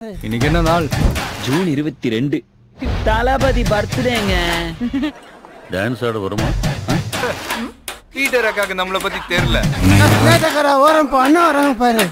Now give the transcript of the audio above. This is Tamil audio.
இன்னைக்கு என்ன நாள்? ஜூன் இருபத்தி ரெண்டு. தளபதி பர்த்டேங்க. டான்ஸ் ஆட வருமா? பீட்டர் அக்காக்கு நம்மளை பத்தி தெரியல. ஓரம் பண்ண வராங்க பாரு